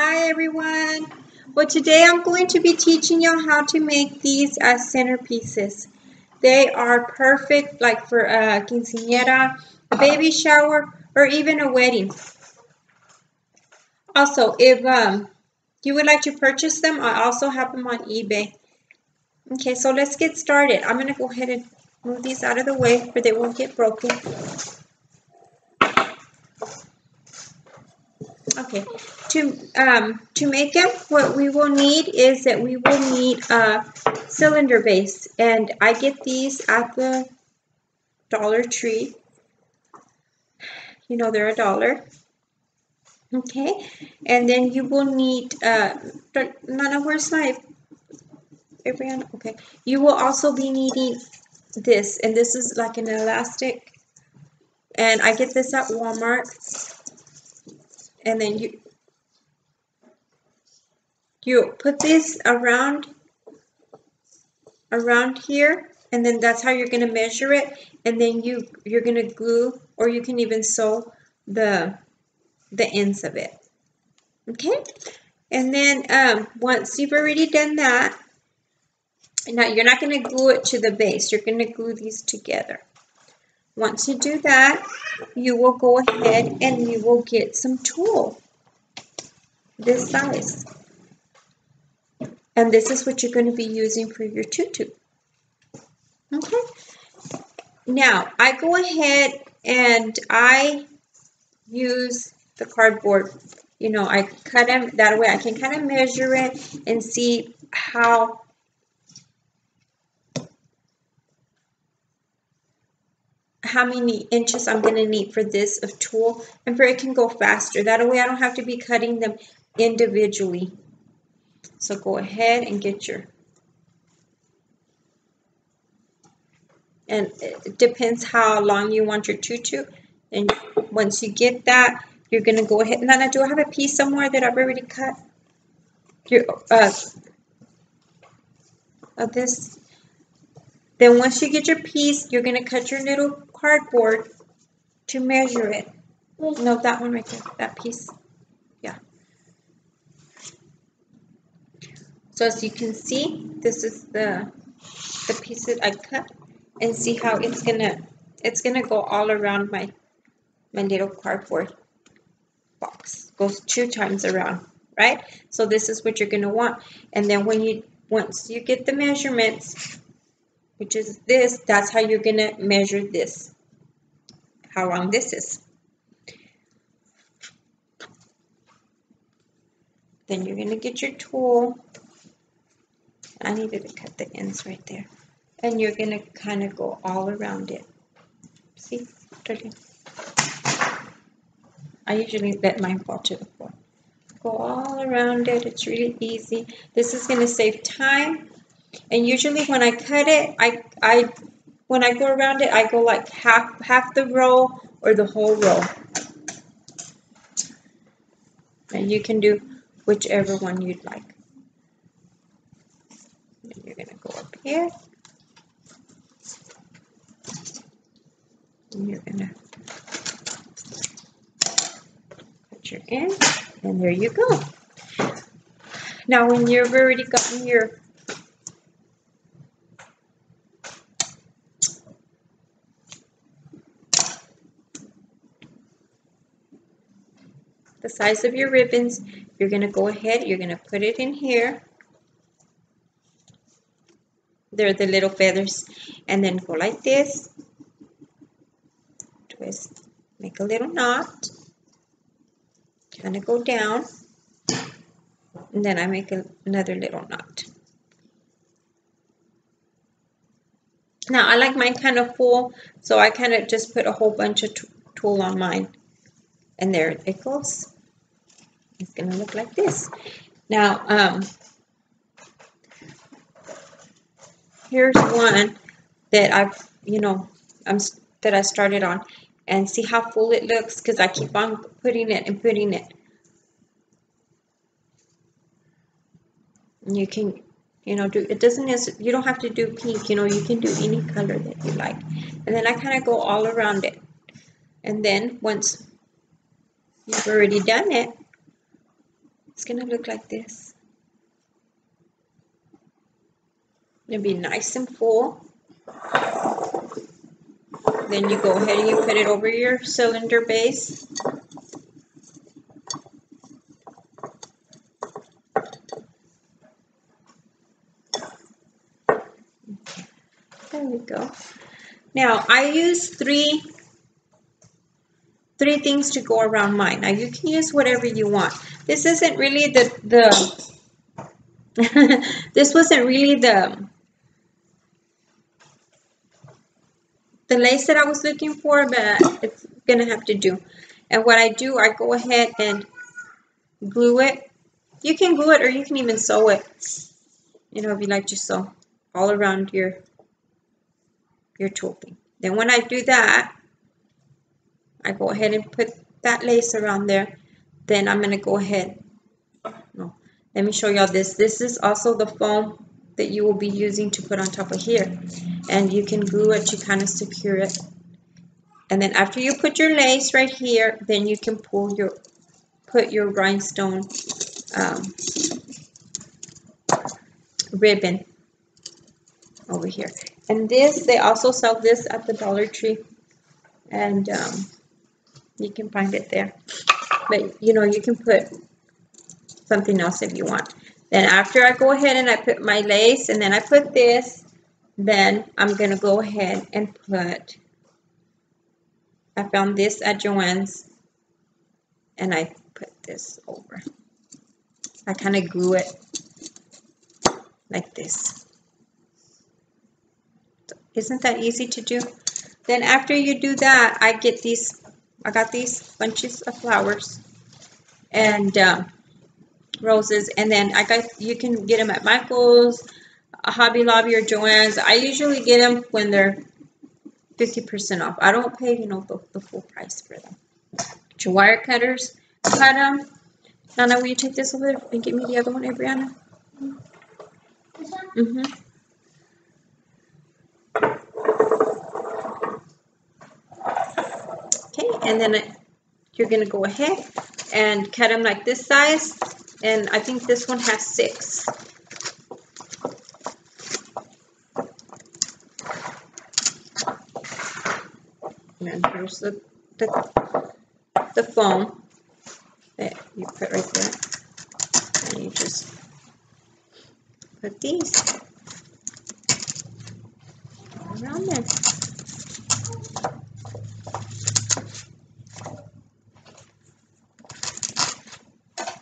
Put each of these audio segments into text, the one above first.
Hi everyone. Well today I'm going to be teaching you how to make these as centerpieces. They are perfect like for a quinceañera, a baby shower, or even a wedding. Also, if um, you would like to purchase them, I also have them on eBay. Okay, so let's get started. I'm going to go ahead and move these out of the way where they won't get broken. Okay, to um, to make it, what we will need is that we will need a cylinder base, and I get these at the Dollar Tree. You know they're a dollar. Okay, and then you will need uh, Nana, where's my Abraham? Okay, you will also be needing this, and this is like an elastic, and I get this at Walmart and then you you put this around around here and then that's how you're going to measure it and then you you're going to glue or you can even sew the the ends of it. Okay? And then um, once you've already done that now you're not going to glue it to the base you're going to glue these together once you do that, you will go ahead and you will get some tulle this size. And this is what you're going to be using for your tutu. Okay. Now, I go ahead and I use the cardboard. You know, I cut them that way. I can kind of measure it and see how how many inches I'm going to need for this of tulle and for it can go faster. That way I don't have to be cutting them individually. So go ahead and get your, and it depends how long you want your tutu. And once you get that, you're going to go ahead. Nana, do I do have a piece somewhere that I've already cut? Your, uh, of this. Then once you get your piece, you're going to cut your little cardboard to measure it. No, that one right there, that piece. Yeah. So as you can see, this is the the piece that I cut and see how it's gonna it's gonna go all around my my little cardboard box. Goes two times around, right? So this is what you're gonna want. And then when you once you get the measurements, which is this, that's how you're going to measure this, how long this is. Then you're going to get your tulle. I needed to cut the ends right there. And you're going to kind of go all around it. See? I usually let mine fall to the floor. Go all around it. It's really easy. This is going to save time and usually when I cut it, I, I when I go around it, I go like half, half the row or the whole row. And you can do whichever one you'd like. And you're going to go up here. And you're going to put your end. And there you go. Now when you've already gotten your the size of your ribbons, you're going to go ahead, you're going to put it in here. They're the little feathers. And then go like this. Twist. Make a little knot. Kind of go down. And then I make a, another little knot. Now I like mine kind of full, so I kind of just put a whole bunch of tulle on mine. And there it goes. It's going to look like this. Now, um, here's one that I've, you know, I'm, that I started on. And see how full it looks because I keep on putting it and putting it. You can, you know, do, it doesn't, you don't have to do pink, you know, you can do any color that you like. And then I kind of go all around it. And then once you've already done it, It's gonna look like this. It'll be nice and full. Then you go ahead and you put it over your cylinder base. There we go. Now I use three three things to go around mine. Now you can use whatever you want. This isn't really the the this wasn't really the the lace that I was looking for, but it's gonna have to do. And what I do, I go ahead and glue it. You can glue it or you can even sew it. You know, if you like to sew all around your your tulle thing. Then when I do that, I go ahead and put that lace around there. Then I'm going to go ahead. No, let me show y'all this. This is also the foam that you will be using to put on top of here. And you can glue it to kind of secure it. And then after you put your lace right here, then you can pull your, put your rhinestone um, ribbon over here. And this, they also sell this at the Dollar Tree. And um, you can find it there. But, you know, you can put something else if you want. Then after I go ahead and I put my lace and then I put this, then I'm going to go ahead and put, I found this at Joann's and I put this over. I kind of glue it like this. Isn't that easy to do? Then after you do that, I get these, I got these bunches of flowers and um, roses. And then I got, you can get them at Michael's, Hobby Lobby, or Joann's. I usually get them when they're 50% off. I don't pay, you know, the, the full price for them. Get your wire cutters, cut them. Nana, will you take this over and get me the other one, Brianna? Mm-hmm. Okay, and then you're going to go ahead and cut them like this size. And I think this one has six. And here's the, the, the foam that you put right there. And you just put these around there.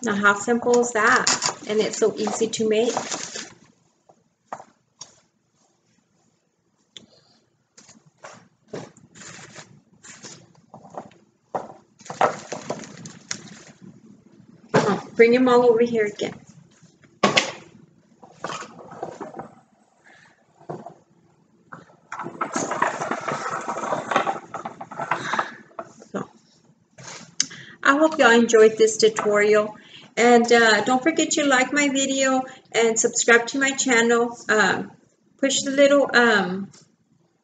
Now how simple is that? And it's so easy to make. Bring them all over here again. I hope y'all enjoyed this tutorial. And uh, don't forget to like my video and subscribe to my channel. Um, push the little um,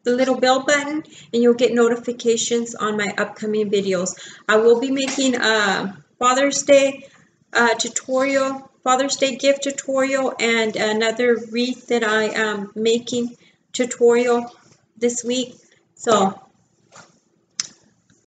the little bell button and you'll get notifications on my upcoming videos. I will be making a Father's Day uh, tutorial, Father's Day gift tutorial, and another wreath that I am making tutorial this week. So